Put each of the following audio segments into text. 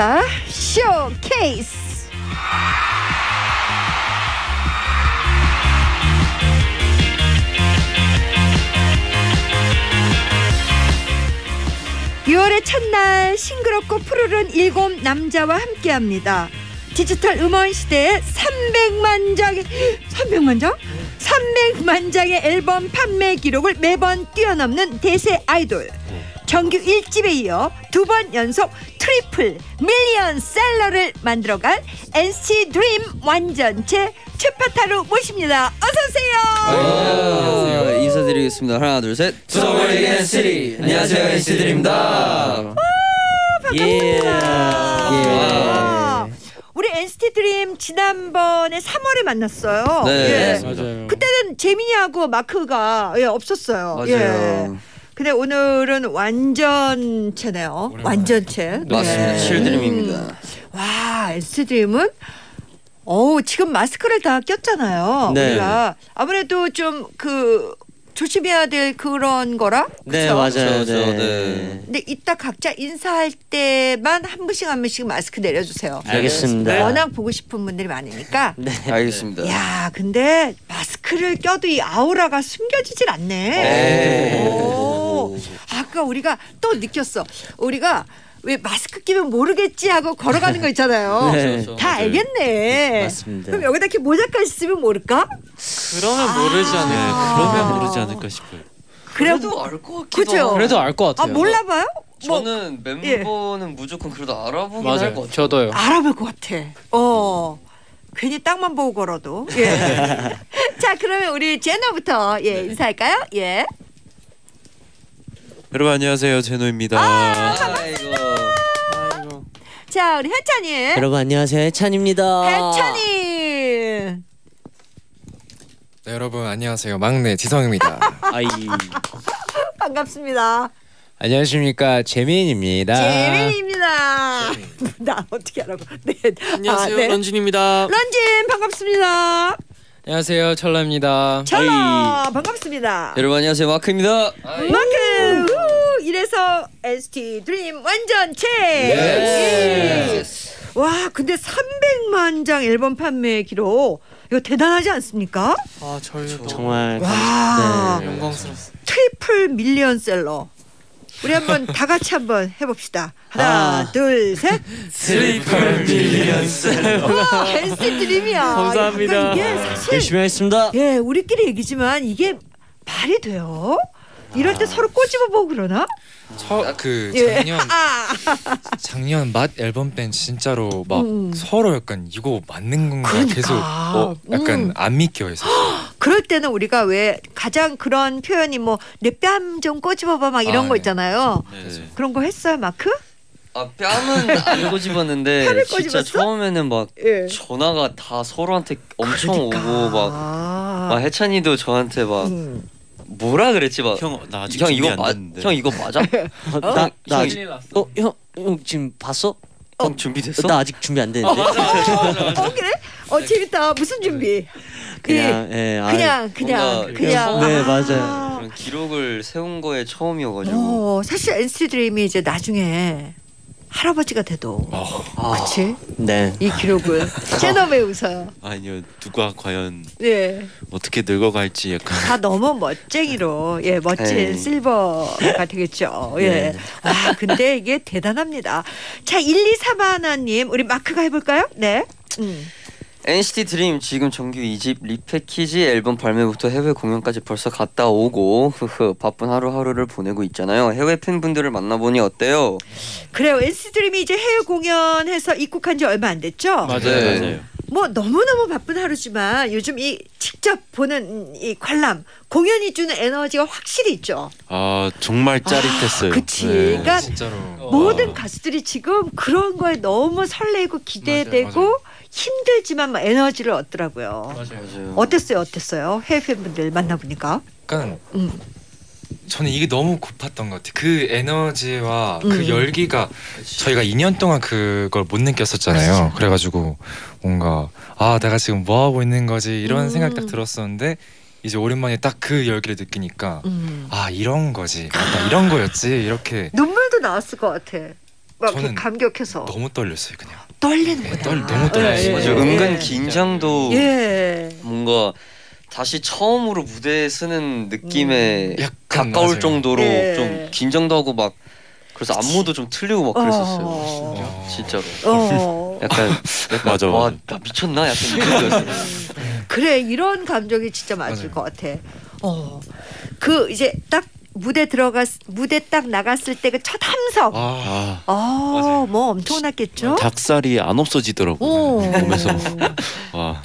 스타 쇼케이스. 6월의 첫날 싱그럽고 푸르른 일곱 남자와 함께합니다. 디지털 음원 시대의 300만 장의 300만 장? 300만 장의 앨범 판매 기록을 매번 뛰어넘는 대세 아이돌. 정규 1집에 이어 두 번 연속 트리플 밀리언 셀러를 만들어갈 NCT 드림 완전체 최파타로 모십니다. 어서 오세요. 안녕하세요. 인사드리겠습니다. 하나, 둘, 셋. 투더버리기 NCT 안녕하세요 NCT입니다. 아, 우리 NCT 드림 지난번에 3월에 만났어요. 네. 예. 맞아요. 그때는 재민이하고 마크가 예, 없었어요. 맞아요. 예. 근데 오늘은 완전체네요. 완전체. 맞습니다. 네. 칠드림입니다. 와, NCT 드림은 어우, 지금 마스크를 다 꼈잖아요. 네. 우리가 아무래도 좀그 조심해야 될 그런 거라. 네 그쵸? 맞아요. 그렇죠, 네. 네. 근데 이따 각자 인사할 때만 한 분씩 한 분씩 마스크 내려주세요. 알겠습니다. 워낙 보고 싶은 분들이 많으니까. 네. 알겠습니다. 야, 근데 마스크를 껴도 이 아우라가 숨겨지질 않네. 네. 오. 아까 우리가 또 느꼈어. 우리가 왜 마스크 끼면 모르겠지 하고 걸어가는 거 있잖아요. 네. 그렇죠. 다 알겠네. 맞습니다. 그럼 여기다 이렇게 모자까지 쓰면 모를까? 그러면 모르지 않을까? 아. 그러면 모르지 않을까 싶어요. 그래. 그래도 알 것 같기도? 하고. 그래도 알것아 같아요. 몰라봐요? 뭐 저는 멤버는 무조건 그래도 알아보긴 할 맞아요. 것 같아요. 저도요. 알아볼 것 같아. 어. 괜히 땅만 보고 걸어도. 예. 자, 그러면 우리 제노부터 예, 인사할까요? 예. 여러분 안녕하세요 제노입니다. 아이고. 아이고. 자, 우리 해찬이. 여러분 안녕하세요 해찬입니다. 해찬이. 네, 여러분 안녕하세요. 막내 지성입니다. 아이 반갑습니다. 안녕하십니까 재민입니다. 재민입니다. 나 어떻게 하라고? 네. 안녕하세요 아, 네. 런쥔입니다. 런쥔 반갑습니다. 안녕하세요 철라입니다. 철라 반갑습니다. 여러분 안녕하세요. 마크입니다. 마크 우, 이래서 NCT 드림 완전체. 예. 와 근데 300만 장 앨범 판매 기록 이거 대단하지 않습니까? 아 저희도 정말 와. 네. 영광스럽습니다. 트리플 밀리언셀러. 우리 한번 다 같이 한번 해봅시다. 하나, 아. 둘, 셋. 트리플 밀리언셀러. 와, NCT 드림이야. 감사합니다. 이게 사실 열심히 하겠습니다. 예 우리끼리 얘기지만 이게 말이 돼요? 이럴 때 서로 꼬집어 보고 그러나? 저그 예. 작년 아, 작년 맛 앨범 땐 진짜로 막 음. 서로 약간 이거 맞는 건가 그러니까. 계속 어, 약간 음. 안 믿겨 했었어요. 그럴 때는 우리가 왜 가장 그런 표현이 뭐 내 뺨 좀 꼬집어봐 막 이런 아, 거 네. 있잖아요. 네. 그런 거 했어요 마크? 아 뺨은 안 꼬집었는데 진짜? 처음에는 막 예. 전화가 다 서로한테 엄청 그러니까. 오고 막, 막 해찬이도 저한테 막 음. 뭐라 그랬지 막. 형나 아직 형 이거 됐는데. 형 이거 맞아? 나나 형, 아직 어형 형 지금 봤어? 형 준비됐어? 나 아직 준비 안 됐는데. 어 그래? 어 재밌다. 무슨 준비? 그냥 예. 아, 그냥 그냥 그냥. 네, 아. 맞아요. 기록을 세운 거에 처음이어가지고 어 사실 NCT 드림이 이제 나중에 할아버지가 돼도 아, 그치 네. 이 기록을 제너왜 웃어요? 아니요 누가 과연 네. 어떻게 늙어갈지 약간 다 너무 멋쟁이로 예 멋진 에이. 실버가 되겠죠. 예. 네. 와 근데 이게 대단합니다. 자 1, 2, 3 하나님 우리 마크가 해볼까요? 네. 음. NCT 드림 지금 정규 2집 리패키지 앨범 발매부터 해외 공연까지 벌써 갔다 오고 흐흐 바쁜 하루하루를 보내고 있잖아요. 해외 팬분들을 만나보니 어때요? 그래요. NCT 드림이 이제 해외 공연해서 입국한 지 얼마 안 됐죠? 맞아요. 네. 맞아요. 뭐 너무너무 바쁜 하루지만 요즘 이 직접 보는 이 관람 공연이 주는 에너지가 확실히 있죠. 아 정말 짜릿했어요. 그치. 네. 그러니까 진짜로 모든 가수들이 지금 그런 거에 너무 설레고 기대되고 맞아요, 맞아요. 힘들지만 막 에너지를 얻더라고요. 맞아요. 맞아요. 어땠어요? 어땠어요? 해외 팬분들 만나보니까. 약간 음. 저는 이게 너무 고팠던 것 같아요. 그 에너지와 음. 그 열기가 저희가 2년 동안 그걸 못 느꼈었잖아요. 그래가지고 뭔가 아 내가 지금 뭐 하고 있는 거지 이런 음. 생각 딱 들었었는데 이제 오랜만에 딱 그 열기를 느끼니까 음. 아 이런 거지, 아, 나 이런 거였지 이렇게 눈물도 나왔을 것 같아. 막 저는 감격해서 너무 떨렸어요 그냥. 떨리는구나. 네, 떨- 너무 떨렸어요. 예, 맞아 예, 은근 예. 긴장도 예. 뭔가 다시 처음으로 무대에 서는 느낌에 약간 가까울 맞아요. 정도로 예. 좀 긴장도 하고 막 그래서 안무도 좀 틀리고 막 그랬었어요. 어. 진짜 로. 어. 약간, 약간 맞아, 와. 나 미쳤나? 약간 이런. 그래 이런 감정이 진짜 맞을 맞아요. 것 같아. 어. 그 이제 딱 무대 들어갔 무대 딱 나갔을 때 그 첫 함성. 아, 아 아. 뭐 엄청났겠죠? 닭살이 안 없어지더라고. 오. 몸에서 와.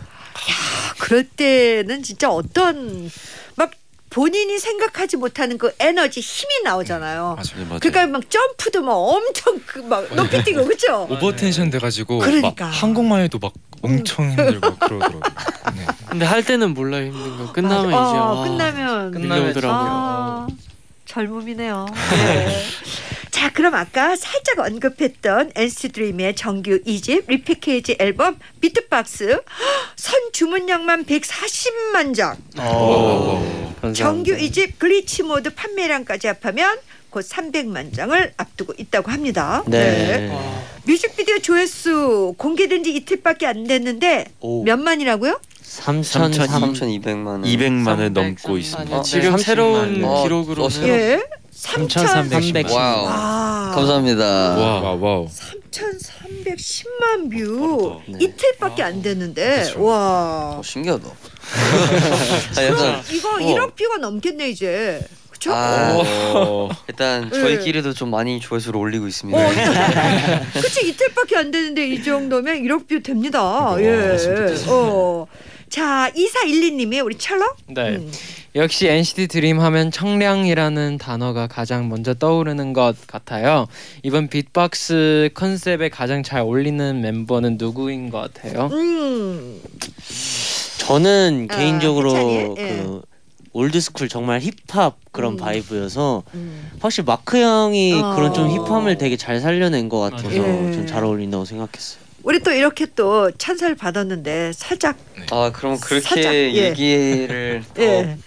그럴 때는 진짜 어떤 막 본인이 생각하지 못하는 그 에너지 힘이 나오잖아요. 맞아요. 네, 맞아요. 그러니까 막 점프도 막 엄청 그 막 높이 뛰고 그렇죠? 오버텐션 돼가지고 그러니까. 막 한국만 해도 막 엄청 힘들고 그러더라고요. 네. 근데 할 때는 몰라요 힘든 거. 끝나면 맞아. 이제 어, 와, 끝나면 밀려오더라고요. 아, 젊음이네요. 네. 자, 그럼 아까 살짝 언급했던 NCT 드림의 정규 2집 repackage 앨범 비트박스 선 주문량만 140만 장. 감사합니다. 정규 2집 Glitch Mode 판매량까지 합하면 곧 300만 장을 앞두고 있다고 합니다. 네. 와, 뮤직비디오 조회수 공개된 지 이틀밖에 안 됐는데 오. 몇만이라고요? 3,300 3,200만 원. 200만 을 넘고 있습니다. 어, 지금 네, 새로운 30만. 어, 기록으로는 어, 예. 3,310만. Wow. 아. 감사합니다. 와, 와, wow. 3,310만 view. 네. 이틀밖에 안 됐는데 그쵸. 와 어, 신기하다. 아, 약간 이거 어. 1억 view가 넘겠네 이제 그쵸? 아, 어, 일단 네. 저희끼리도 좀 많이 조회수를 올리고 있습니다. 어, 그치 이틀밖에 안 되는데 이 정도면 1억 view 됩니다. 예. 어. 자, 2412님이 우리 천러? 네. 음. 역시 NCT 드림 하면 청량이라는 단어가 가장 먼저 떠오르는 것 같아요. 이번 비트박스 컨셉에 가장 잘 어울리는 멤버는 누구인 것 같아요? 음. 저는 아, 개인적으로 해찬이? 예. 그 old school 정말 힙합 그런 음. vibe여서 음. 확실히 마크 형이 어. 그런 좀 hip함을 되게 잘 살려낸 것 같아서 예. 좀 잘 어울린다고 생각했어요. 우리 또 이렇게 또 찬사를 받았는데 살짝 아 그럼 그렇게 살짝, 예. 얘기를 더 예.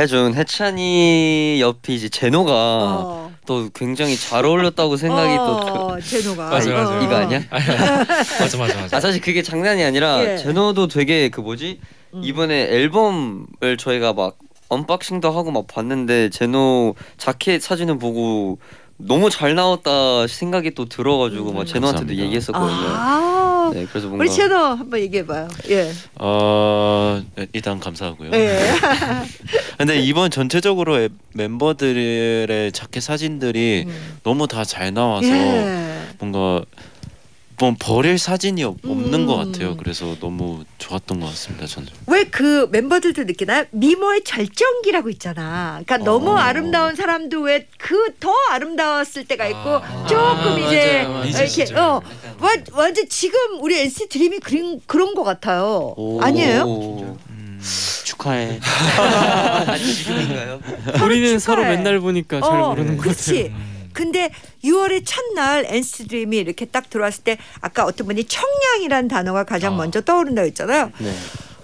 해준 해찬이 옆이 이제 제노가 어. 또 굉장히 잘 어울렸다고 생각이 또 들- 어, 제노가 맞아, 맞아. 어. 이거 아니야? 맞아, 맞아, 맞아. 아 사실 그게 장난이 아니라 예. 제노도 되게 그 뭐지 음. 이번에 앨범을 저희가 막 언박싱도 하고 막 봤는데 제노 자켓 사진을 보고 너무 잘 나왔다 생각이 또 들어가지고 음. 막 제노한테도. 얘기했었거든요. 아. 네 그래서 뭔가 우리 제노 한번 얘기해봐요. 예. 어, 일단 감사하고요. 예. 근데 이번 전체적으로 에- 멤버들의 자켓 사진들이 음. 너무 다 잘 나와서 예. 뭔가 뭐 버릴 사진이 없, 없는 음. 것 같아요. 그래서 너무 좋았던 것 같습니다. 저는. 왜 그 멤버들도 느끼나요? 미모의 절정기라고 있잖아. 그러니까 너무 어. 아름다운 사람도 왜 그 더 아름다웠을 때가 있고 아. 조금 아, 이제 맞아요, 맞아요. 이렇게. 어 완, 완전 지금 우리 NCT 드림이 그런 그런 것 같아요. 오. 아니에요? 오. 음, 축하해. 아, 지금인가요? 우리는 서로 축하해. 맨날 보니까 잘 어, 모르는 것 그렇지. 같아요. 음. 근데 6월의 첫날 NCT 드림이 이렇게 딱 들어왔을 때 아까 어떤 분이 청량이라는 단어가 가장 아. 먼저 떠오른다고 했잖아요. 네.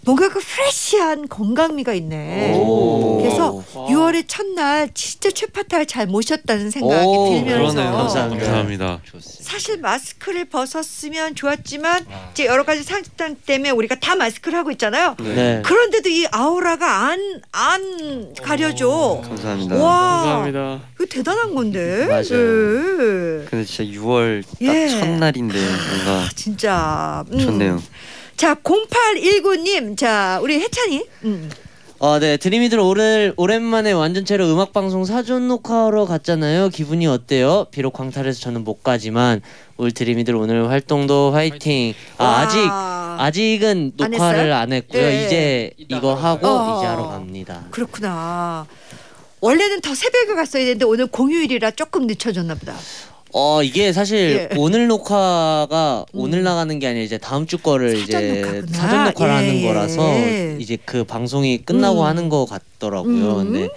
뭔가 그 프레시한 건강미가 있네. 오. 그래서 와. 6월의 첫날 진짜 최파타를 잘 모셨다는 생각이 오, 들면서 그러네요. 감사합니다. 감사합니다. 사실 마스크를 벗었으면 좋았지만 아. 이제 여러 가지 상황 때문에 우리가 다 마스크를 하고 있잖아요. 네. 그런데도 이 아우라가 안안 가려져. 감사합니다. 와, 감사합니다. 이거 대단한 건데. 맞아요. 예. 근데 진짜 6월 딱 예. 첫날인데 뭔가 진짜 음. 좋네요. 자, 0819님, 자 우리 해찬이. 음. 어, 네. 드림이들 오늘 오랜만에 완전체로 음악 방송 사전 녹화하러 갔잖아요. 기분이 어때요? 비록 광탈해서 저는 못 가지만 올 드림이들 오늘 활동도 화이팅. 아, 와. 아직 아직은 안 녹화를? 안 했고요. 예. 이제 이거 하고 어. 이제 하러 갑니다. 그렇구나. 원래는 더 새벽에 갔어야 되는데 오늘 공휴일이라 조금 늦춰졌나 보다. 어 이게 사실 예. 오늘 녹화가 음. 오늘 나가는 게 아니라 이제 다음 주 거를 사전 이제 녹화구나. 사전 녹화를 예, 하는 예. 거라서 이제 그 방송이 끝나고 음. 하는 거 같더라고요. 음. 근데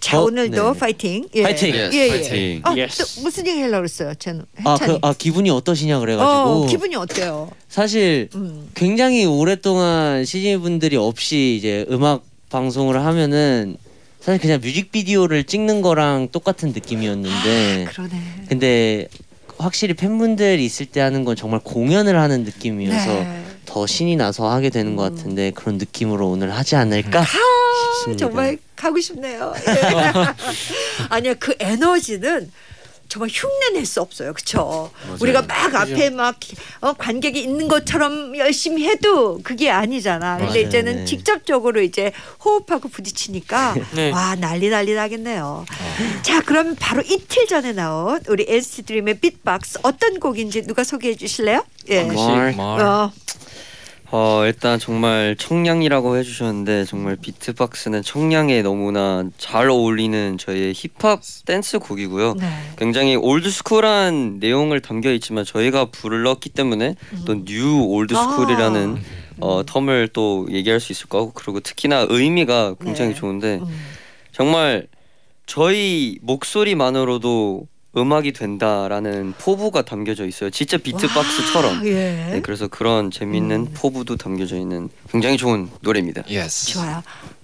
자 어, 오늘도 네. 파이팅. 예. 파이팅! 예, 예. 파이팅. 어, Yes. 또 무슨 얘기 하려고 그랬어요, 전아 해찬이. 그아 기분이 어떠시냐 그래가지고 어, 기분이 어때요? 사실 음. 굉장히 오랫동안 시즌 분들이 없이 이제 음악 방송을 하면은 사실 그냥 뮤직비디오를 찍는 거랑 똑같은 느낌이었는데 그러네. 근데 확실히 팬분들이 있을 때 하는 건 정말 공연을 하는 느낌이어서 네. 더 신이 나서 하게 되는 것 같은데 그런 느낌으로 오늘 하지 않을까 아, 싶습니다. 정말 가고 싶네요. 예. 아니야 그 에너지는 정말 흉내낼 수 없어요, 그렇죠? 우리가 막 앞에 막 어, 관객이 있는 것처럼 열심히 해도 그게 아니잖아. 근데 맞아요. 이제는 네. 직접적으로 이제 호흡하고 부딪히니까 네. 와 난리 난리 나겠네요. 자, 그럼 바로 이틀 전에 나온 우리 NCT 드림의 빅박스 어떤 곡인지 누가 소개해 주실래요? 예. 말. 말. 어, 어 일단 정말 청량이라고 해주셨는데 정말 비트박스는 청량에 너무나 잘 어울리는 저희의 힙합 댄스 곡이고요. 네. 굉장히 old school한 내용을 담겨 있지만 저희가 불렀기 때문에 또 new old school이라는 음. 아. 어, term을 또 얘기할 수 있을 거고 그리고 특히나 의미가 굉장히 네. 좋은데 음. 정말 저희 목소리만으로도 음악이 된다라는 포부가 담겨져 있어요. 진짜 비트박스처럼. 와, 예. 네, 그래서 그런 재밌는 음. 포부도 담겨져 있는 굉장히 좋은 노래입니다. Yes. 좋아요.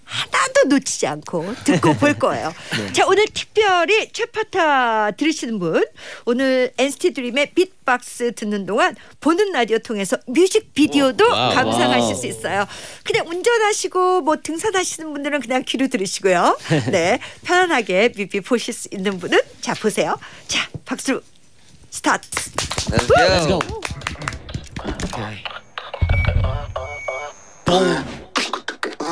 하나도 놓치지 않고 듣고 볼 거예요. 네. 자 오늘 특별히 최파타 들으시는 분 오늘 NCT 드림의 비트박스 듣는 동안 보는 라디오 통해서 뮤직 비디오도 오, wow, 감상하실 wow. 수 있어요. 그냥 운전하시고 뭐 등산하시는 분들은 그냥 귀로 들으시고요. 네 편안하게 뮤비 보실 수 있는 분은 자 보세요. 자 박수 스타트. Let's go. boom,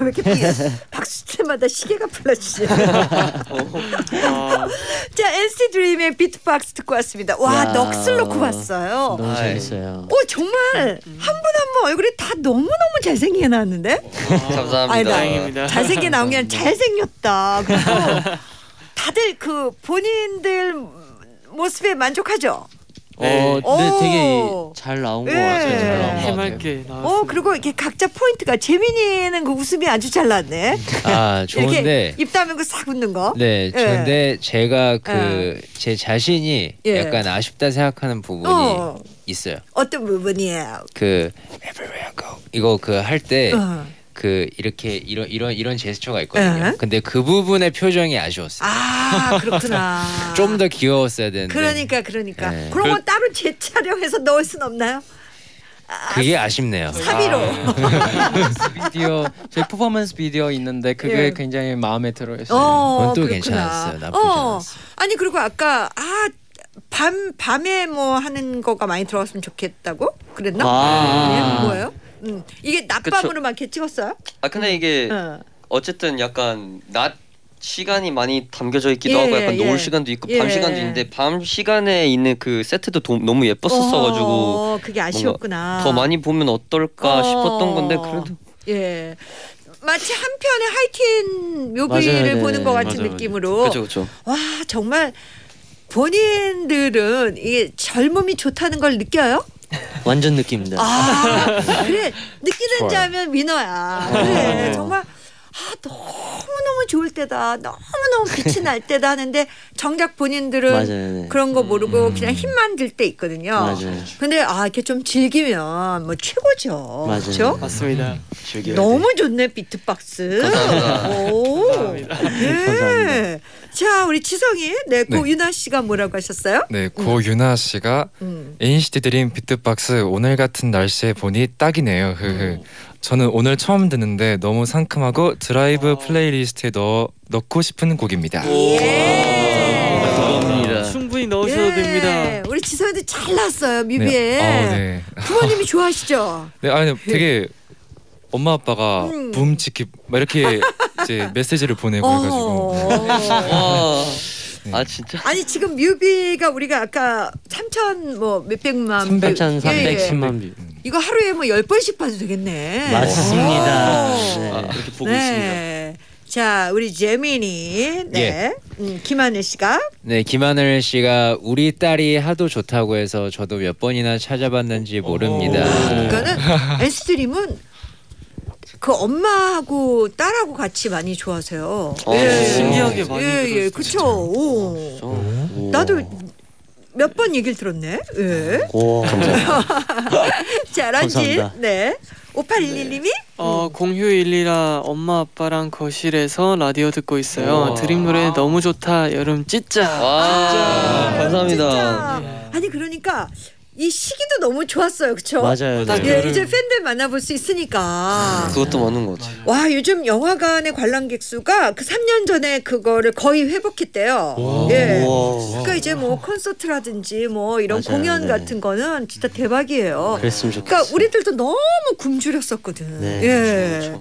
왜 이렇게 비- 박수 칠 때마다 시계가 풀려지지? 자 NCT 드림의 비트박스 듣고 왔습니다. 와 야. 넋을 놓고 봤어요. 너무 아이. 재밌어요. 오 정말 한분 한 분 얼굴이 다 너무 너무 잘생기게 나왔는데? 감사합니다. 아니, 나 다행입니다. 잘생기게 나온 게 아니라 잘생겼다. 그리고 다들 그 본인들 모습에 만족하죠. 네. 어, 근데 오. 되게 잘 나온 것 예. 같아요. 잘 나온 것 같아요. 해맑게 나왔어요. 어 그리고 이렇게 각자 포인트가 재민이는 그 웃음이 아주 잘 났네. 아 좋은데 입 다물고 싹 웃는 거. 네 예. 좋은데 제가 그 제 자신이 예. 약간 아쉽다 생각하는 부분이 어 있어요. 어떤 부분이에요? 그 Everywhere I go 이거 그 할 때 그 어. 이렇게 이런 이런 이런 제스처가 있거든요. 예. 근데 그 부분의 표정이 아쉬웠어요. 아 그렇구나. 좀 더 귀여웠어야 되는데 그러니까 그러니까 네. 그런 건 따로 재촬영해서 넣을 순 없나요? 그게 아쉽네요. 사비로. 비디오 저희 퍼포먼스 비디오 있는데 그게 예. 굉장히 마음에 들어요. 어, 그건 또 그렇구나. 괜찮았어요. 나쁘지 어. 않았어요. 아니 그리고 아까 아. 밤 밤에 뭐 하는 거가 많이 들어갔으면 좋겠다고 그랬나? 아. 예? 뭐예요? 음. 이게 낮밤으로만 이렇게 찍었어요? 아 근데 이게 어. 어쨌든 약간 낮 시간이 많이 담겨져 있기도 예, 하고 약간 예. 노을 시간도 있고 예. 밤 시간도 있는데 밤 시간에 있는 그 세트도 도- 너무 예뻤었어가지고 어, 그게 아쉬웠구나. 더 많이 보면 어떨까 어. 싶었던 건데 그래도 예. 마치 한 편의 하이틴 묘비를 맞아요, 네. 보는 것 같은 맞아요. 느낌으로 그렇죠 그렇죠. 와 정말 본인들은 이게 젊음이 좋다는 걸 느껴요? 완전 느낌입니다. 아 그래 느끼는. 자면 민호야. 그래 정말 아 너무 좋을 때다. 너무 너무 빛이 날 때다 하는데 정작 본인들은 맞아요. 네. 그런 거 모르고 그냥 힘만 들 때 있거든요. 맞아요. 근데 아 이렇게 좀 즐기면 뭐 최고죠. 맞아요. 그렇죠? 맞습니다. 너무 좋네 비트박스. 감사합니다. 오. 감사합니다. 네. 자 우리 지성이 네 네. 고윤아 씨가 뭐라고 하셨어요? 네, 고윤아 씨가 음. NCT 드림 비트박스 오늘 같은 날씨에 보니 딱이네요. 흐흐. 음. 저는 오늘 처음 듣는데 너무 상큼하고 드라이브 어. playlist에 넣어 넣고 싶은 곡입니다. 예. 감사합니다. 충분히 넣으셔도 예. 됩니다. 우리 지성이도 잘 났어요 뮤비에. 네. 어, 네. 부모님이 좋아하시죠? 네, 아니 되게 엄마 아빠가 음. 붐 치키 막 이렇게 이제 메시지를 보내고 해가지고 네. 와. 아 진짜. 아니 지금 뮤비가 우리가 아까 3천 뭐 몇백만 뷰. 3,310만 view. 이거 하루에 뭐 열 번씩 봐도 되겠네. 맞습니다. 오. 네. 아, 이렇게 보고 있습니다. 네. 자 우리 재민이 네 예. 음, 김하늘 씨가 네 김하늘 씨가 우리 딸이 하도 좋다고 해서 저도 몇 번이나 찾아봤는지 모릅니다. 그러니까는 엔스트림은 그 엄마하고 딸하고 같이 많이 좋아하세요. 어, 신기하게 많이 예, 예, 그쵸. 오. 오. 나도 몇 번 얘기를 들었네. 예. 오. 자, 런쥔. 감사합니다. 네. 5811님이 어 공휴 일이라 엄마 아빠랑 거실에서 라디오 듣고 있어요. 우와. 드림 노래 너무 좋다. 여름 찢자. 와 감사합니다. 진짜. 아니 그러니까 이 시기도 너무 좋았어요. 그쵸? 맞아요. 딱 네. 예, 여름. 이제 팬들 만나볼 수 있으니까. 그것도 맞는 것 같아요. 와 요즘 영화관의 관람객 수가 그 3년 전에 그거를 거의 회복했대요. 예. 우와. 그러니까 이제 뭐 콘서트라든지 뭐 이런 맞아요. 공연 네. 같은 거는 진짜 대박이에요. 그랬으면 좋겠어. 그러니까 우리들도 너무 굶주렸었거든. 네, 예.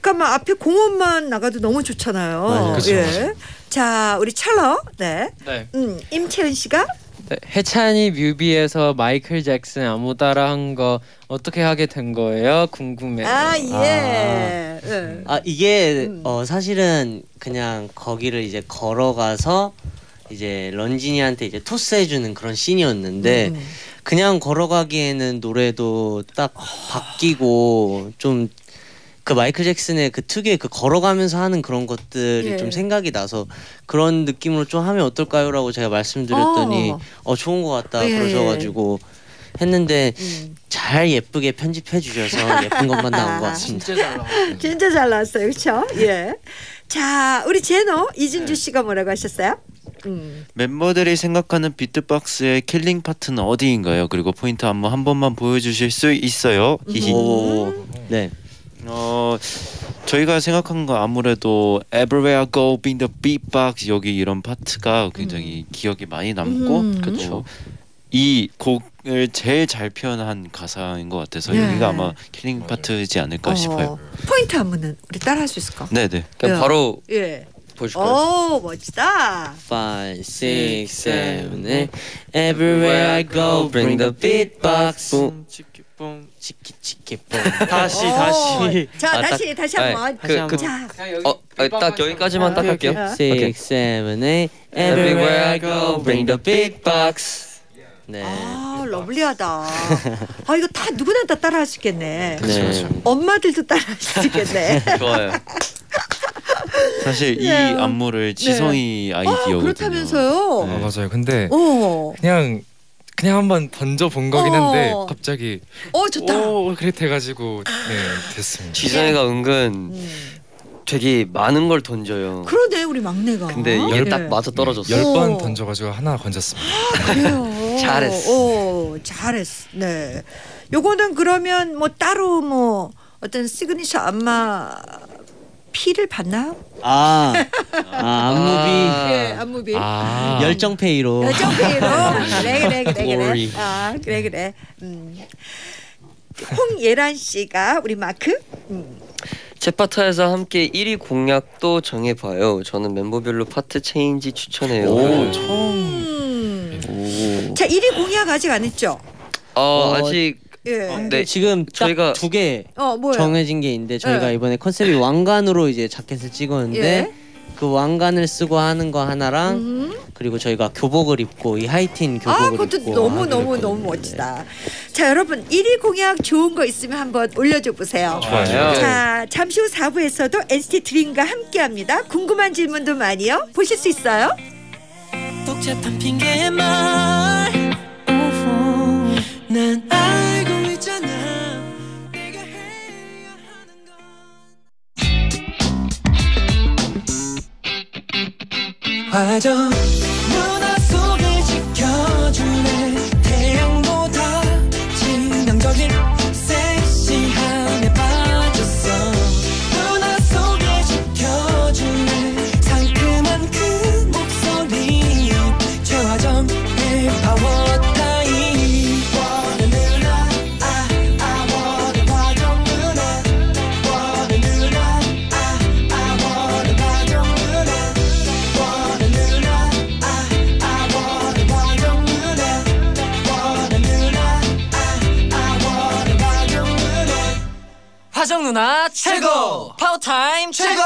그러니까 막 앞에 공원만 나가도 너무 좋잖아요. 맞아요. 그쵸, 예. 맞아요. 자 우리 찰러, 네, 네. 음 임채은 씨가 네, 해찬이 뮤비에서 마이클 잭슨 아무 따라 한 거 어떻게 하게 된 거예요? 궁금해요. 아 예. 예. 아 이게 음. 어 사실은 그냥 거기를 이제 걸어가서 이제 런쥔이한테 이제 토스해주는 그런 씬이었는데 음. 그냥 걸어가기에는 노래도 딱 바뀌고 좀 그 마이클 잭슨의 그 특유의 그 걸어가면서 하는 그런 것들이 예. 좀 생각이 나서 그런 느낌으로 좀 하면 어떨까요라고 제가 말씀드렸더니 어. 어, 좋은 것 같다 예, 그러셔가지고 했는데 음. 잘 예쁘게 편집해 주셔서 예쁜 것만 나온 것 같습니다. 진짜 잘 나왔어요. 진짜 잘 나왔어요, 그렇죠? 예. 자, 우리 제노 이준주 씨가 뭐라고 하셨어요? 음. 멤버들이 생각하는 비트박스의 killing part는 어디인가요? 그리고 포인트 안무 한 번만 보여주실 수 있어요? 히히. 오, 네. 어 저희가 생각한 건 아무래도 Everywhere I Go, bring the beatbox 여기 이런 파트가 굉장히 기억이 많이 남고 음. 그렇죠. 이 곡을 제일 잘 표현한 가사인 것 같아서 네. 여기가 아마 killing part이지 않을까 싶어요. 어, 포인트 안무는 우리 따라 할 수 있을까? 네네. 그냥 야. 바로 예. 보실까요? 오, 멋지다. Five, six, seven, eight. Everywhere I go, bring the beatbox. 음, 치키뽕. 치키 치키 뽕. 다시 오. 다시. 자, 아, 다시 다시 아, 한번. 그, 그, 자, 어, 아, 딱 여기까지만 딱 할게요. 오케이. Six, seven, eight. Everywhere I go, bring the beatbox. 네. 아, lovely하다. 아, 이거 다 누구나 다 따라 할 수 있겠네. 네. 엄마들도 따라 할 수 있겠네. 좋아요. 사실 이 네. 안무를 지성이 아, 아이디어거든요. 그렇다면서요. 아 맞아요. 근데 어. 그냥 그냥 한번 던져 본 거긴 한데 어. 갑자기 어, 좋다. 오 그래 돼가지고 네 됐습니다. 지성이가 은근 음. 되게 많은 걸 던져요. 그러네, 우리 막내가. 근데 이게 예. 딱 맞아 떨어졌어. 열 오. 번 던져가지고 하나 건졌습니다. 그래요. 잘했어. 어, 잘했어. 네. 요거는 그러면 뭐 따로 뭐 어떤 시그니처 안마 피를 받나요? 아, 아 안무비 예, 안무비. 아 열정 페이로. 열정페이로 그래 그래 그래 그래. Glory. 아 그래 그래. 음. 홍예란 씨가 우리 마크. 음. 최파타에서 함께 1위 공약도 정해봐요. 저는 멤버별로 part change 추천해요. 음. 자 1위 공약 아직 안 했죠? 어, 어, 아직 예. 네. 지금 저희가- 딱두개 어? 정해진 게 있는데 저희가 네. 이번에 컨셉이 왕관으로 이제 자켓을 찍었는데 예. 그 왕관을 쓰고 하는 거 하나랑 음. 그리고 저희가 교복을 입고 이 하이틴 교복을 아, 그것도 입고 너무 너무. 너무 멋지다. 자, 여러분 1위 공약 좋은 거 있으면 한번 올려줘 보세요. 좋아요. 자, 잠시 후 4부에서도 NCT 드림과 함께합니다. 궁금한 질문도 많이요. 보실 수 있어요. 복잡한 핑계말 오호. 난 화정 최고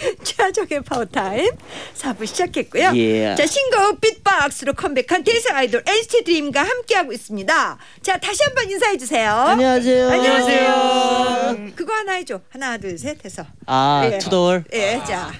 최화정의 파워타임 4부 시작했고요. 예. 자 신곡 비트박스로 컴백한 대세 아이돌 NCT 드림과 함께하고 있습니다. 자 다시 한번 인사해 주세요. 안녕하세요. 안녕하세요. 그거 하나 해줘. 하나 둘셋 해서. 아, 예. To the world. 예, 자.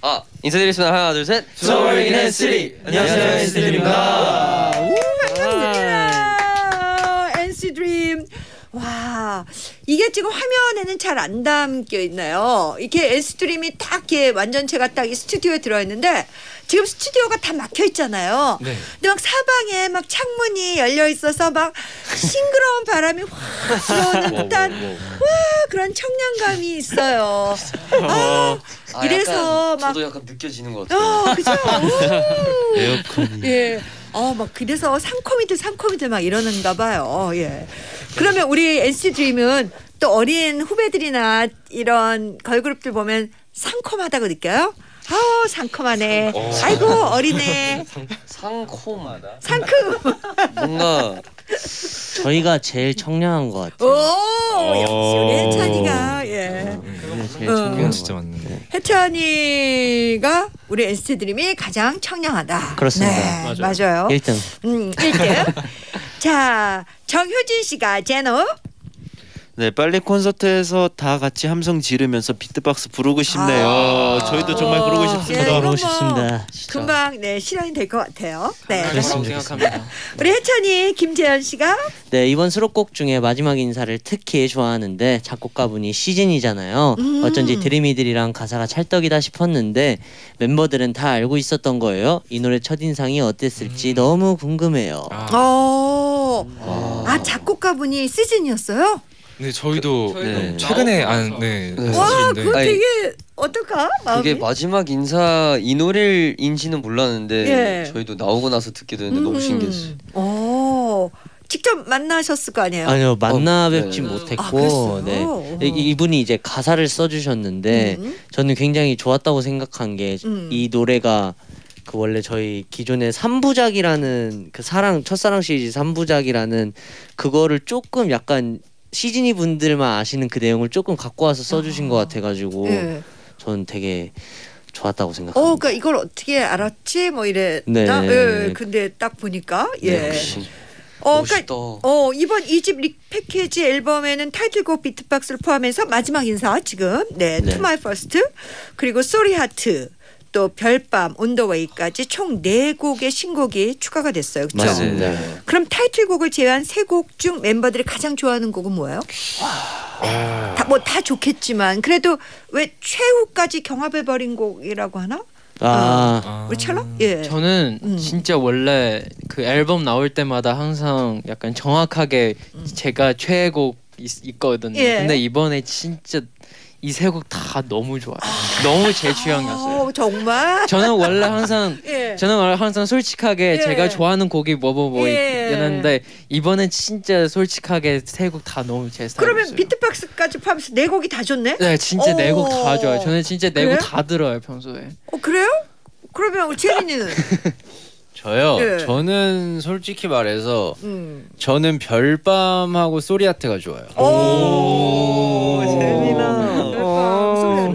아 인사드리겠습니다. 하나 둘 셋. 저희는 NCT. 안녕하세요, NCT입니다. 오, 반갑습니다. NC 드림. 와, 이게 지금 화면에는 잘 안 담겨 있나요? 이렇게 드림이 딱 이렇게 완전체가 딱 이 스튜디오에 들어 있는데 지금 스튜디오가 다 막혀 있잖아요. 네. 근데 막 사방에 막 창문이 열려 있어서 막 싱그러운 바람이 확 들어오는 듯한 와 그런 청량감이 있어요. 아, 아, 이래서 약간 막 저도 약간 느껴지는 것 같아요. 어, 그죠? 오. 에어컨. 예. 어, 막 그래서 상코미들 상코미들 막 이러는가 봐요. 예. 그러면 우리 NC 드림은 또 어린 후배들이나 이런 걸그룹들 보면 상콤하다고 느껴요? 아우 상콤하네. 아이고 어리네. 상콤하다. 상큼. 뭔가 저희가 제일 청량한 것오 같아요. 역시 우리 해찬이가 예. 저희가 제일 어. 그건 것 진짜 같아요. 맞네. 해찬이가 우리 NCT 드림이 가장 청량하다. 그렇습니다. 네, 맞아요. 1등. 음, 1등. 자, 정효진 씨가 제노. 네, 빨리 콘서트에서 다 같이 함성 지르면서 비트박스 부르고 싶네요. 아. 저희도 정말 부르고 예, 싶습니다. 부르고 뭐 싶습니다. 금방 네 실현이 될 것 같아요. 네. 그랬으면 생각합니다. 우리 해찬이 김재현 씨가 네 이번 수록곡 중에 마지막 인사를 특히 좋아하는데 작곡가분이 시즌이잖아요. 음. 어쩐지 드림이들이랑 가사가 찰떡이다 싶었는데 멤버들은 다 알고 있었던 거예요. 이 노래 첫 인상이 어땠을지 너무 궁금해요. 아, 어. 아 작곡가분이 시즌이었어요? 네 저희도 네. 최근에 안 네. 네. 와, 사실인데 그거 아니, 되게 어떨까? 마음이? 그게 마지막 인사 이 노래인지는 몰랐는데 예. 저희도 나오고 나서 듣게 되는데 너무 음. 신기했어요. 어. 직접 만나셨을 거 아니에요? 아니요 만나 어, 뵙진 네. 아, 못했고 그랬어요? 네. 어. 이- 이분이 이제 가사를 써주셨는데 음. 저는 굉장히 좋았다고 생각한 게이 음. 노래가 그 원래 저희 기존의 삼부작이라는 그 사랑 첫사랑 시리즈 삼부작이라는 그거를 조금 약간 시즈니 분들만 아시는 그 내용을 조금 갖고 와서 써주신 것 같아가지고 예. 저는 되게 좋았다고 생각합니다. 어, 그러니까 이걸 어떻게 알았지? 뭐 이랬나? 네. 예. 근데 딱 보니까 예. 역시 어. 그러니까 어 이번 이집 릭 패키지 앨범에는 타이틀곡 비트박스를 포함해서 마지막 인사 지금 네, 네. To My First 그리고 소리 하트 또 별밤 온더웨이까지 총 네 곡의 신곡이 추가가 됐어요. 그렇죠? 맞습니다. 그럼 타이틀곡을 제외한 세 곡 중 멤버들이 가장 좋아하는 곡은 뭐예요? 다뭐 다 좋겠지만 그래도 왜 최후까지 경합해 버린 곡이라고 하나? 아, 아, 우리 찰러? 예. 저는 음. 진짜 원래 그 앨범 나올 때마다 항상 약간 정확하게 제가 최애곡 있, 있거든요. 음. 예. 근데 이번에 진짜 이 세 곡 다 너무 좋아요. 너무 제 취향이었어요. 어, 정말. 저는 원래 항상 예. 저는 원래 항상 솔직하게 예. 제가 좋아하는 곡이 뭐뭐뭐 예. 있는데 이번엔 진짜 솔직하게 세 곡 다 너무 제 스타일이었어요. 그러면 비트박스까지 포함해서 네 곡이 다 좋네? 네, 진짜 네 곡다 오. 좋아요. 저는 진짜 네? 곡 다 들어요 평소에. 어 그래요? 그러면 우리 재민이는 저요. 예. 저는 솔직히 말해서 음. 저는 별밤하고 소리아트가 좋아요. 오, 재민아.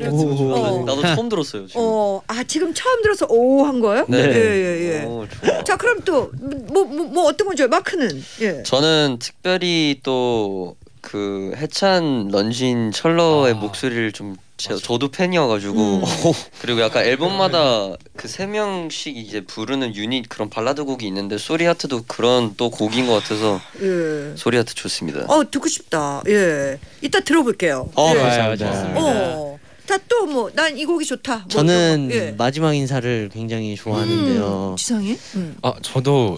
오. 어. 나도 처음 들었어요 지금. 어, 아 지금 처음 들어서 오 한 거예요? 네. 예, 예, 예. 오, 좋아. 자, 그럼 또뭐뭐뭐 어떤 건 좋아요? 마크는 예. 저는 특별히 또 그 해찬 런쥔 천러의 아. 목소리를 좀 제, 저도 팬이어가지고 음. 그리고 약간 앨범마다 그 세 명씩 이제 부르는 유닛 그런 발라드 곡이 있는데 Sorry Heart도 그런 또 곡인 것 같아서 예. Sorry Heart 좋습니다. 어 듣고 싶다. 예. 이따 들어볼게요. 어, 예. 감사합니다. 어. 자또 뭐 난 이 곡이 좋다. 뭐 저는. 예. 마지막 인사를 굉장히 좋아하는데요. 음, 지성이? 음. 아 저도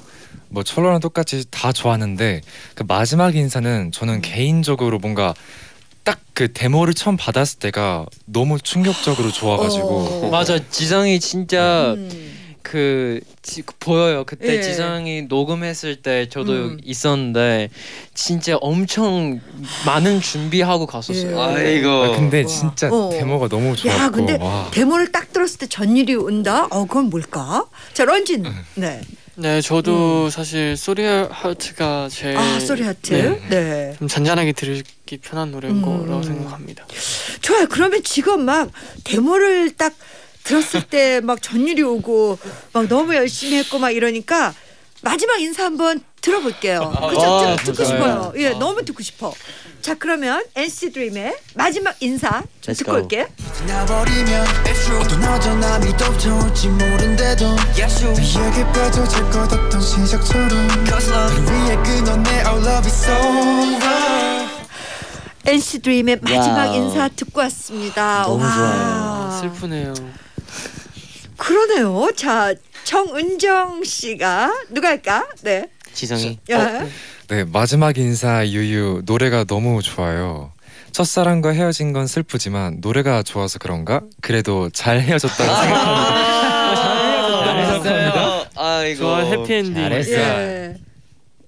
뭐 철로랑 똑같이 다 좋았는데 그 마지막 인사는 저는 개인적으로 뭔가 딱 그 데모를 처음 받았을 때가 너무 충격적으로 좋아가지고 어. 맞아 지성이 진짜 음. 그 지, 보여요. 그때 예. 지성이 녹음했을 때 저도 음. 있었는데 진짜 엄청 많은 준비하고 갔었어요. 예. 아이고. 아, 근데 와. 진짜 어. 데모가 너무 좋았고 야, 근데 와. 데모를 딱 들었을 때 전율이 온다. 어, 그건 뭘까? 자, 런쥔. 네. 네, 저도 사실 소리 하트가 제일 아 소리 하트. 네. 네. 좀 잔잔하게 들기 편한 노래인 음. 거라고 생각합니다. 좋아요. 그러면 지금 막 데모를 딱 들었을 때 막 전율이 오고 막 너무 열심히 했고 막 이러니까 마지막 인사 한번 들어볼게요. 그죠? 아, 듣, 듣고 좋아요. 싶어요. 예, 너무 듣고 싶어. 자, 그러면 NC 드림의 마지막 인사 좀 Let's 듣고 go. 올게요. 나버리면 어떤 어떤 남이 또 좋을지 모른데도 너에게 빠져질 것 없던 시작처럼 너를 위해 끊어 내 Our love is over NC 드림의 마지막 Wow. 인사 듣고 왔습니다. 너무 와. 아, 슬프네요. 그러네요. 자, 정은정 씨가 누가 할까? 네. 지성이. 야. 네 마지막 인사 유유 노래가 너무 좋아요. 첫사랑과 헤어진 건 슬프지만 노래가 좋아서 그런가? 그래도 잘 헤어졌다고 생각합니다. 잘하셨어요. 아이고. 좋아 해피엔딩. 잘했어요. 예.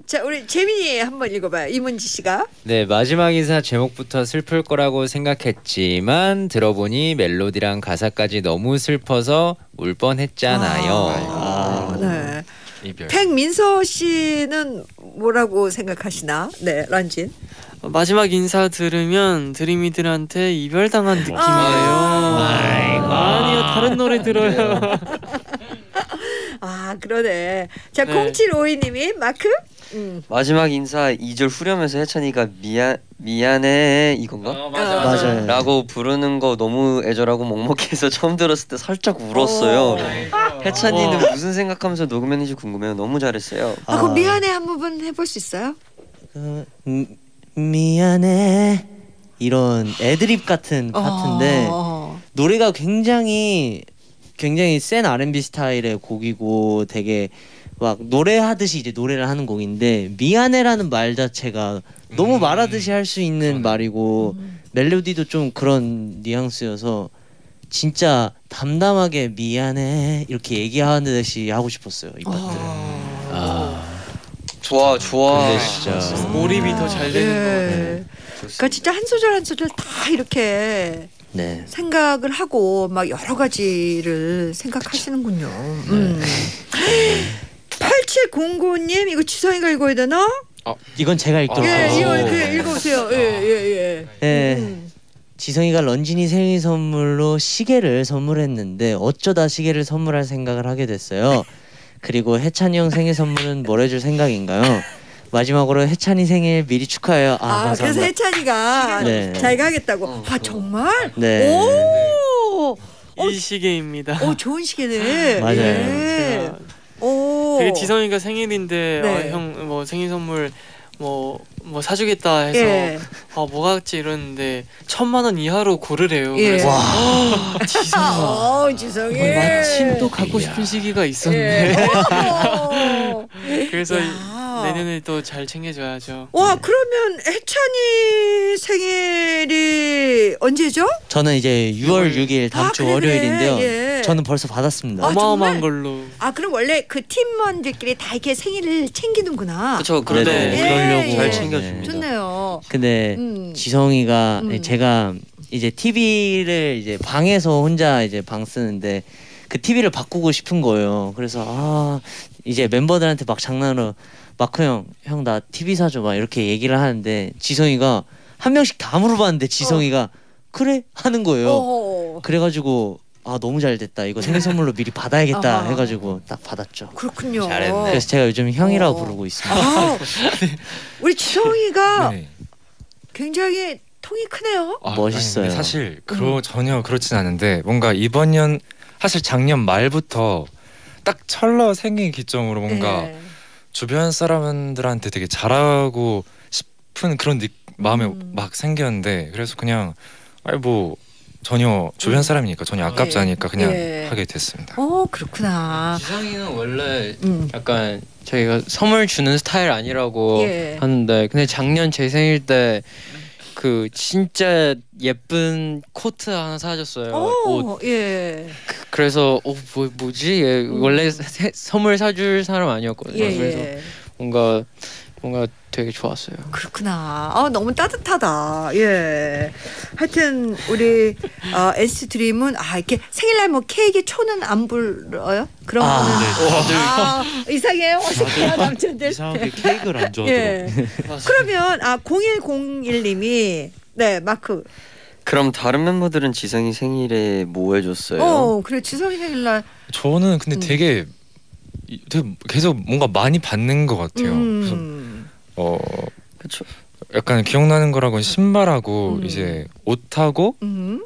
자, 우리 재민이 한번 읽어봐요. 이문지 씨가. 네 마지막 인사 제목부터 슬플 거라고 생각했지만 들어보니 멜로디랑 가사까지 너무 슬퍼서 울 뻔했잖아요. 아, 네. 이별. 백민서 씨는 뭐라고 생각하시나? 네, 란진. 어, 마지막 인사 들으면 드림이들한테 이별당한 느낌이에요. 아. 아니요 다른 노래 들어요. 아, 그러네. 자, 네. 0752님이 마크? 음. 마지막 인사 2절 후렴에서 해찬이가 미안 미안해 이건가? 맞아, 맞아요. 라고 부르는 거 너무 애절하고 먹먹해서 처음 들었을 때 살짝 울었어요. 해찬이는 무슨 생각하면서 녹음했는지 궁금해요. 너무 잘했어요. 아, 그럼 아. 미안해 한 부분 해볼 수 있어요? 그, 음, 미안해 이런 애드립 같은 파트인데 어. 노래가 굉장히 굉장히 센 R&B 스타일의 곡이고 되게 막 노래하듯이 이제 노래를 하는 곡인데 미안해라는 말 자체가 너무 말하듯이 할 수 있는 말이고 멜로디도 좀 그런 뉘앙스여서 진짜 담담하게 미안해 이렇게 얘기하듯이 하고 싶었어요 이 파트. 아. 좋아 좋아. 근데 진짜 몰입이 더 잘 되는 거. 예. 그러니까 진짜 한 소절 한 소절 다 이렇게 네. 생각을 하고 막 여러 가지를 생각하시는군요. 음. 8709님 이거 지성이가 읽어야 되나? 이건 제가 읽도록 예, 하겠습니다. 이거 그 읽어보세요. 예, 예, 예. 네. 음. 지성이가 런쥔이 생일 선물로 시계를 선물했는데 어쩌다 시계를 선물할 생각을 하게 됐어요. 그리고 해찬이 형 생일 선물은 뭘 해줄 생각인가요? 마지막으로 해찬이 생일 미리 축하해요. 아, 아, 그래서 감사합니다. 해찬이가 네. 자기가 하겠다고. 아 정말? 네. 오, 이 시계입니다. 오 좋은 시계네. 맞아요. 예. 오. 되게 지성이가 생일인데 네. 형뭐 생일 선물 뭐 뭐 사주겠다 해서 예. 아 뭐가 할지 이러는데 천만 원 이하로 고르래요. 예. 그래서 지성아 어, 지성이. 어, 마침 또 갖고 싶은 시기가 있었네. 예. 오. 그래서 야. 내년에 또 잘 챙겨줘야죠. 와 그러면 해찬이 생일이 언제죠? 저는 이제 6월 6일 다음 아, 주 그래, 월요일인데요. 예. 저는 벌써 받았습니다. 아, 어마어마한 정말? 걸로. 아 그럼 원래 그 팀원들끼리 다 이렇게 생일을 챙기는구나. 그렇죠. 그런데 예, 그러려고 잘 예. 챙겨줍니다. 좋네요. 근데 음. 지성이가 음. 제가 이제 TV를 이제 방에서 혼자 이제 방 쓰는데 그 TV를 바꾸고 싶은 거예요. 그래서 아 이제 멤버들한테 막 장난으로 마크 형, 형 나 TV 사줘 막 이렇게 얘기를 하는데 지성이가 한 명씩 다 물어봤는데 지성이가 그래 하는 거예요. 어. 그래가지고 아 너무 잘 됐다 이거 생일 선물로 미리 받아야겠다 아하. 해가지고 딱 받았죠. 그렇군요. 잘했네. 그래서 제가 요즘 형이라고 어. 부르고 있습니다. 아, 우리 지성이가 네. 굉장히 통이 크네요. 아, 멋있어요. 아니, 사실 그러 전혀 그렇진 않은데 뭔가 이번 년 사실 작년 말부터 딱 철러 생일 기점으로 뭔가 예. 주변 사람들한테 되게 잘하고 싶은 그런 느, 마음이 음. 막 생겼는데 그래서 그냥 아니 뭐 전혀 주변 사람이니까 전혀 아깝지 예. 않으니까 그냥 예. 하게 됐습니다. 어 그렇구나. 지성이는 원래 음. 약간 저희가 선물 주는 스타일 아니라고 예. 하는데 근데 작년 제 생일 때 그 진짜 예쁜 코트 하나 사줬어요. 옷. 어, 예. 그 래서 어 뭐, 뭐지? 얘 음. 원래 세- 선물 사줄 사람 아니었거든요. 예, 그래서 예. 뭔가 뭔가 되게 좋았어요. 그렇구나. 아, 너무 따뜻하다. 예. 하여튼 우리 어, NCT 드림은 아 이렇게 생일날 뭐 케이크 초는 안 불어요? 그런 아, 거는 네, 다들- 아, 이상해요. 어색해요 남자들. 이상하게 케이크를 안 좋아하더라고요. 예. 그러면 아 0101님이 네 마크. 그럼 다른 멤버들은 지성이 생일에 뭐 해줬어요? 어 그래 지성이 생일날. 저는 근데 되게, 이- 되게 계속 뭔가 많이 받는 것 같아요. 음. 어 그쵸. 약간 기억나는 거라고 신발하고 이제 옷하고 음.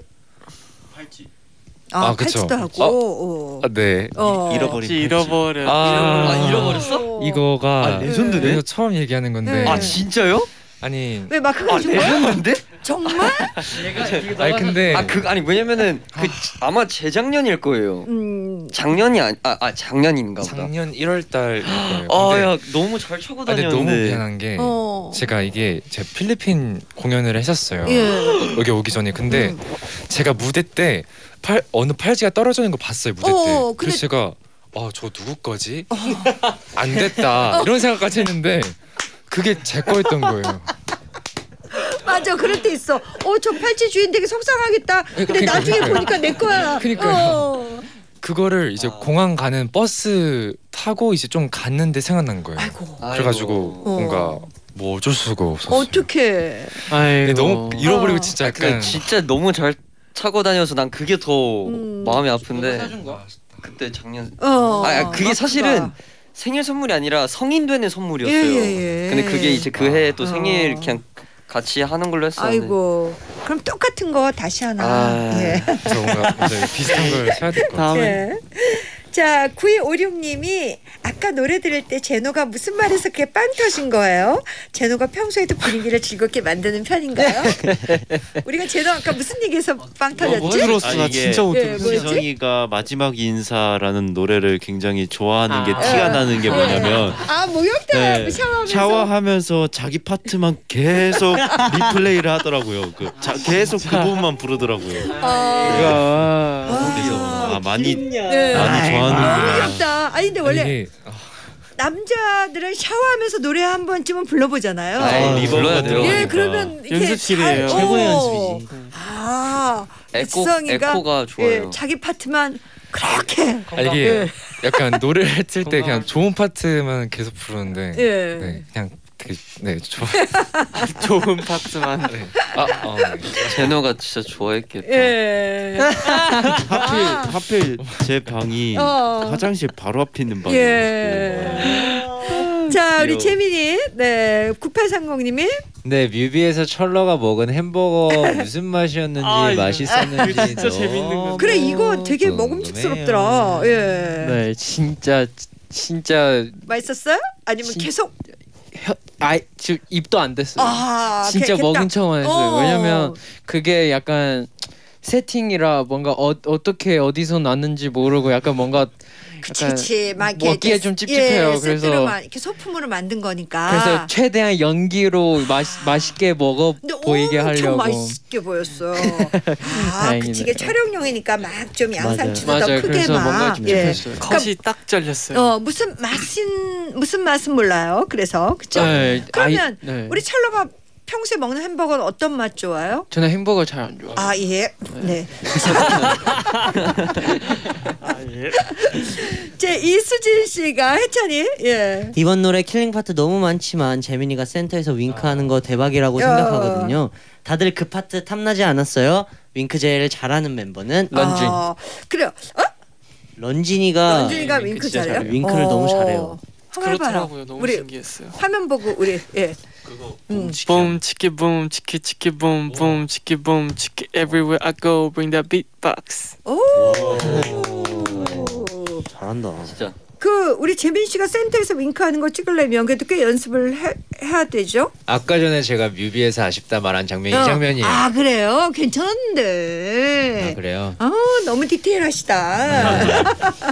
아, 아, 그쵸. 팔찌도 하고. 어. 아, 네. 어. 혹시 잃어버려. 아, 아, 잃어버렸어? 이거가 아, 레전드네? 여기서 처음 얘기하는 건데. 네. 아, 진짜요? 아니. 왜 마크가 준 거야? 레전드인데? 정말? 아니 근데 아 그 아니 왜냐면은 그 아마 재작년일 거예요. 음. 작년이 아니 아, 아 작년인가 보다. 작년 1월 달일 거예요. 아야 너무 잘 쳐고 아, 다녔는데. 너무 미안한 게 어. 제가 이게 제 필리핀 공연을 했었어요. 예. 여기 오기 전에 근데 제가 무대 때 팔 어느 팔찌가 떨어져 있는 거 봤어요 무대 때. 어, 근데- 그래서 제가 아저 누구 거지? 안 됐다 이런 생각까지 했는데 그게 제 거였던 거예요. 맞아 그럴 때 있어. 어저 팔찌 주인 되게 속상하겠다. 근데 그러니까, 나중에 그러니까요. 보니까 내 거야. 그러니까요. 어. 그거를 이제 공항 가는 버스 타고 이제 좀 갔는데 생각난 거예요. 아이고. 그래가지고 어. 뭔가 뭐 어쩔 수가 없었어요. 어떡해. 근데 너무 잃어버리고 어. 진짜 아, 근데 약간 진짜 너무 잘 차고 다녀서 난 그게 더 음. 마음이 아픈데 그때 작년 어. 아 그게. 사실은 생일 선물이 아니라 성인 되는 선물이었어요. 예, 예, 예. 근데 그게 이제 그 해에 또 어. 생일 그냥 같이 하는 걸로 했었는데. 아이고. 그럼 똑같은 거 다시 하나. 아. 예. 그래서 뭔가 비슷한 걸 해야 될 것 같아요. 예. 자, 9256님이 아까 노래 들을 때 제노가 무슨 말해서 그렇게 빵 터진 거예요? 제노가 평소에도 분위기를 즐겁게 만드는 편인가요? 우리가 제노 아까 무슨 얘기해서 빵 터졌지? 아, 이게 예, 뭐였지? 지성이가 마지막 인사라는 노래를 굉장히 좋아하는 게 아. 티가 나는 게 뭐냐면 아, 목욕탕 네, 샤워하면서 샤워하면서 자기 파트만 계속 리플레이를 하더라고요. 그 자, 계속 그 부분만 부르더라고요. 아, 그래서 아, 많이 네. 많이 좋아 하는구나. 귀엽다. 아니 근데 원래 이게 남자들은 샤워하면서 노래 한 번쯤은 불러보잖아요. 아, 불러야 돼요. 예, 그러면 이렇게 연습실이에요. 잘- 최고의 어. 연습이지. 아, 에코- 지성이가 에코가 좋아요. 예, 자기 파트만 그렇게 아, 이게 예. 약간 노래를 했을 때 그냥 좋은 파트만 계속 부르는데 예. 네, 그냥 되게 네 좋아. 좋은 파트만. 네. 아, 아 네. 제노가 진짜 좋아했겠다. 예. 하필 하필 제 방이 어. 화장실 바로 앞에 있는 방이에요. 예. 자, 우리 귀여워. 재민이 네 9830님이 네 뮤비에서 철러가 먹은 햄버거 무슨 맛이었는지 아, 맛있었는지 진짜 재밌는 그래 이거 되게. 먹음직스럽더라. 예. 네, 진짜 진짜 맛있었어요? 아니면 계속 혀, 아, 지금 입도 안 댔어요. 아, 진짜 개- 먹은. 척만 했어요. 어. 왜냐면 그게 약간 세팅이라 뭔가 어, 어떻게 어디서 났는지 모르고 약간 뭔가 그치, 그치. 막 이렇게 먹기에 좀 찝찝해요. 예, 그래서 이렇게 소품으로 만든 거니까. 그래서 최대한 연기로 맛 맛있게 먹어 근데 보이게 엄청 하려고. 맛있게 보였어. 아. 그치 이게 촬영용이니까 막 좀 양상추도. 더 크게 그래서 막. 뭔가 좀 예. 찝찝했어요. 컷이 딱 잘렸어요. 어 무슨 맛인 무슨 맛은 몰라요. 그래서 그죠? 네, 그러면 아이- 네. 우리 천러가 평소에 먹는 햄버거는 어떤 맛 좋아요? 저는 햄버거 잘 안 좋아해요. 아 예. 네. 제 이수진 씨가 해찬이 예. 이번 노래 killing part 너무 많지만 재민이가 센터에서 윙크하는 거 대박이라고 야. 생각하거든요. 다들 그 파트 탐나지 않았어요? 윙크 제일 잘하는 멤버는 런쥔. 아, 그래요. 어? 런쥔이가 런쥔이가 윙크 진짜 잘해요? 윙크를 너무 잘해요. 그렇더라고요. 너무 우리 신기했어요. 화면 보고 우리 예. 음. Boom, chicky boom, chicky chicky boom, boom, chicky boom, chicky everywhere I go, bring that beatbox. 오. 잘한다. 진짜. 그 우리 재민 씨가 센터에서 윙크하는 거 찍으려면 그래도 꽤 연습을 해, 해야 되죠? 아까 전에 제가 뮤비에서 아쉽다 말한 장면이 어. 이 장면이에요. 아 그래요? 괜찮은데. 아, 그래요? 아 너무 디테일하시다.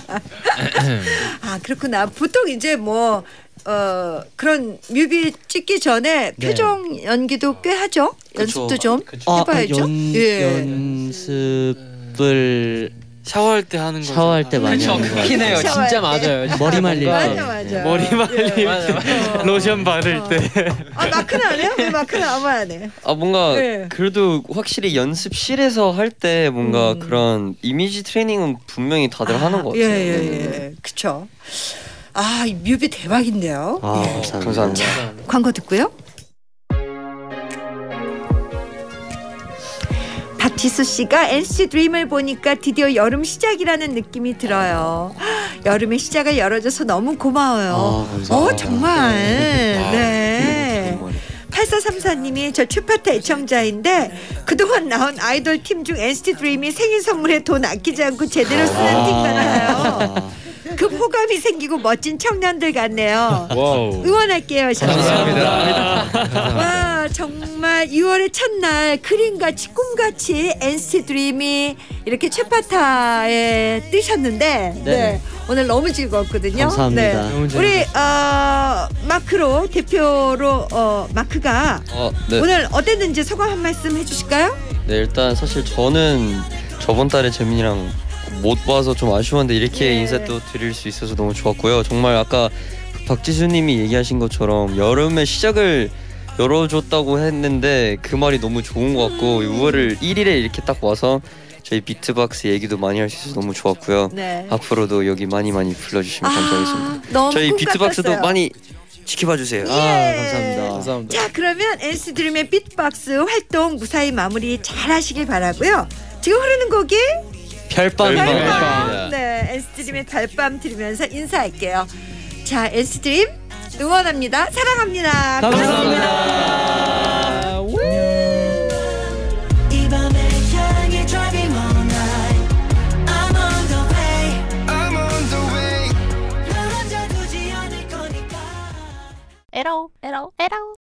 아 그렇구나. 보통 이제 뭐 어, 그런 뮤비 찍기 전에 네. 표정 연기도 꽤 하죠. 연습도 좀 아, 해봐야죠. 연, 예. 연습을 샤워할 때 하는 거. 샤워할 때 많이 그쵸, 하는 거 그렇긴 해요. 진짜 맞아요. 머리 말릴 때. 맞아 맞아. 머리 말릴 때, 로션 바를 때. 아 마크는 안 해요? 왜 마크는 아무 안 해? 아 뭔가 네. 그래도 확실히 연습실에서 할 때 뭔가 음. 그런 이미지 트레이닝은 분명히 다들 하는 것 같아요. 예예 예. 그쵸. 아 이 뮤비 대박인데요. 아, 예. 감사합니다. 감사합니다. 광고 듣고요. 박지수 씨가 NC 드림을 보니까 드디어 여름 시작이라는 느낌이 들어요. 여름의 시작을 열어줘서 너무 고마워요. 아, 감사합니다. 어 정말 네. 8434님이 저 최파타 애청자인데 그동안 나온 아이돌 팀 중 NCT 드림이 생일 선물에 돈 아끼지 않고 제대로 쓰는 팀 같아요. 그 호감이 생기고 멋진 청년들 같네요. Wow. 응원할게요. 감사합니다. 와 정말 6월의 첫날 그림같이 꿈같이 NCT 드림이 이렇게 최파타에 뜨셨는데 네. 오늘 너무 즐거웠거든요. 감사합니다. 네. 너무 우리 어, 마크로 대표로 어, 마크가 어, 네. 오늘 어땠는지 소감 한 말씀 해주실까요? 네 일단 사실 저는 저번 달에 재민이랑 못 봐서 좀 아쉬웠는데 이렇게 예. 인사 또 드릴 수 있어서 너무 좋았고요. 정말 아까 박지수님이 얘기하신 것처럼 여름의 시작을 열어줬다고 했는데 그 말이 너무 좋은 것 같고 6월을 1일에 이렇게 딱 와서 저희 비트박스 얘기도 많이 할 수 있어서 너무 좋았고요. 네. 앞으로도 여기 많이 많이 불러주시면 감사하겠습니다. 너무 저희 꿈 비트박스도 같았어요. 많이 지켜봐 주세요. 예. 아, 감사합니다. 감사합니다. 자 그러면 NCT 드림의 비트박스 활동 무사히 마무리 잘 하시길 바라고요. 지금 흐르는 곡이 별밤. 별밤. 네, NCT 드림의 별밤 들으면서 인사할게요. 자, NCT 드림 응원합니다. 사랑합니다. 감사합니다. 거니까 에러 에러 에러